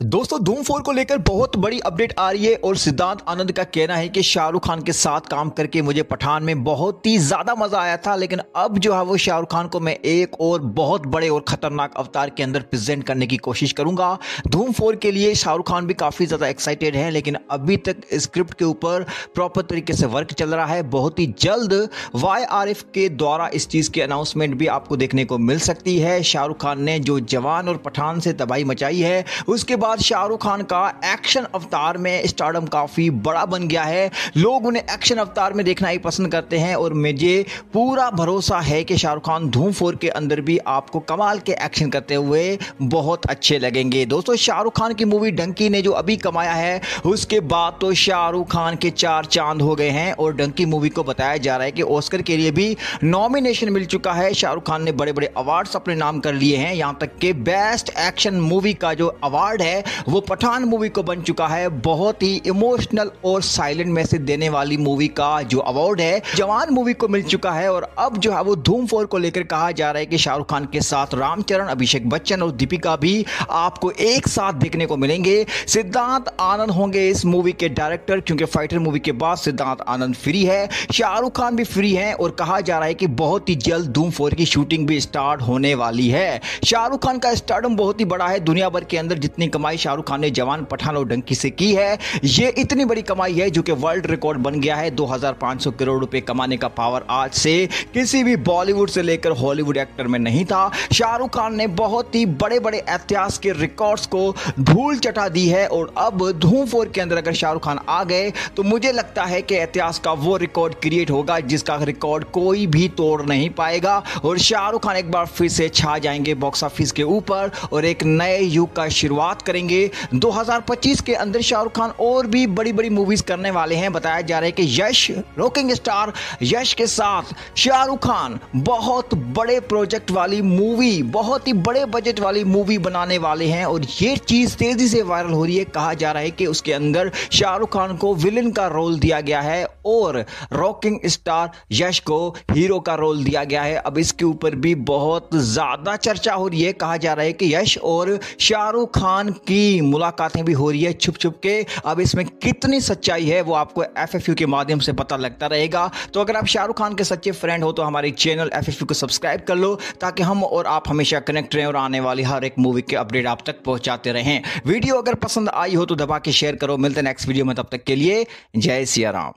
दोस्तों, धूम फोर को लेकर बहुत बड़ी अपडेट आ रही है और सिद्धांत आनंद का कहना है कि शाहरुख खान के साथ काम करके मुझे पठान में बहुत ही ज़्यादा मज़ा आया था, लेकिन अब जो है वो शाहरुख खान को मैं एक और बहुत बड़े और खतरनाक अवतार के अंदर प्रेजेंट करने की कोशिश करूँगा। धूम फोर के लिए शाहरुख खान भी काफ़ी ज़्यादा एक्साइटेड है, लेकिन अभी तक स्क्रिप्ट के ऊपर प्रॉपर तरीके से वर्क चल रहा है। बहुत ही जल्द वाई के द्वारा इस चीज़ की अनाउंसमेंट भी आपको देखने को मिल सकती है। शाहरुख खान ने जो जवान और पठान से तबाही मचाई है, उसके बाद शाहरुख खान का एक्शन अवतार में स्टारडम काफ़ी बड़ा बन गया है। लोग उन्हें एक्शन अवतार में देखना ही पसंद करते हैं और मुझे पूरा भरोसा है कि शाहरुख खान धूम फोर के अंदर भी आपको कमाल के एक्शन करते हुए बहुत अच्छे लगेंगे। दोस्तों, शाहरुख खान की मूवी डंकी ने जो अभी कमाया है, उसके बाद तो शाहरुख खान के चार चाँद हो गए हैं और डंकी मूवी को बताया जा रहा है कि ऑस्कर के लिए भी नॉमिनेशन मिल चुका है। शाहरुख खान ने बड़े बड़े अवार्ड्स अपने नाम कर लिए हैं। यहाँ तक कि बेस्ट एक्शन मूवी का जो अवार्ड है है वो पठान मूवी को बन चुका है। बहुत ही इमोशनल और साइलेंट मैसेज देने वाली मूवी का जो अवार्ड है, जवान मूवी को मिल चुका है और अब जो है वो धूम फोर को लेकर कहा जा रहा है कि शाहरुख खान के साथ रामचरण, अभिषेक बच्चन और दीपिका भी आपको एक साथ देखने को मिलेंगे। सिद्धांत आनंद होंगे इस मूवी के डायरेक्टर क्योंकि फाइटर मूवी के बाद सिद्धांत आनंद फ्री है। शाहरुख खान भी फ्री है और कहा जा रहा है कि बहुत ही जल्द धूम फोर की शूटिंग भी स्टार्ट होने वाली है। शाहरुख खान का स्टार्टम बहुत ही बड़ा है। दुनिया भर के अंदर जितनी कमाई कमाई शाहरुख खान ने जवान पठान और डंकी से की है। ये इतनी बड़ी कमाई है जो कि वर्ल्ड रिकॉर्ड बन गया है। 2500 करोड़ रुपए कमाने का पावर आज से किसी भी बॉलीवुड से लेकर हॉलीवुड एक्टर में नहीं था। शाहरुख खान ने बहुत ही बड़े बड़े इतिहास के रिकॉर्ड्स को धूल चटा दी है और अब धूम फोर के अंदर अगर शाहरुख खान आ गए तो मुझे लगता है कि इतिहास का वो रिकॉर्ड क्रिएट होगा जिसका रिकॉर्ड कोई भी तोड़ नहीं पाएगा। और शाहरुख खान एक बार फिर से छा जाएँगे बॉक्स ऑफ़िस के ऊपर और एक नए युग का शुरुआत करेंगे। करेंगे। 2025 के अंदर शाहरुख खान और भी बड़ी बड़ी मूवीज़ करने वाले हैं। बताया जा रहा है कि यश रॉकिंग स्टार यश के साथ शाहरुख खान बहुत बड़े प्रोजेक्ट वाली मूवी बहुत ही बड़े बजट वाली मूवी बनाने वाले हैं। और ये चीज़ तेज़ी से वायरल हो रही है। कहा जा रहा है कि उसके अंदर शाहरुख खान को विलन का रोल दिया गया है और रॉकिंग स्टार यश को हीरो का रोल दिया गया है। अब इसके ऊपर भी बहुत ज़्यादा चर्चा हो रही है। कहा जा रहा है कि यश और शाहरुख खान की मुलाकातें भी हो रही है छुप छुप के। अब इसमें कितनी सच्चाई है वो आपको एफ़ एफ़ यू के माध्यम से पता लगता रहेगा। तो अगर आप शाहरुख खान के सच्चे फ्रेंड हो तो हमारे चैनल एफ़ एफ़ यू को सब्सक्राइब कर लो, ताकि हम और आप हमेशा कनेक्ट रहें और आने वाली हर एक मूवी के अपडेट आप तक पहुंचाते रहें। वीडियो अगर पसंद आई हो तो दबा के शेयर करो। मिलते नेक्स्ट वीडियो में, तब तक के लिए जय सिया राम।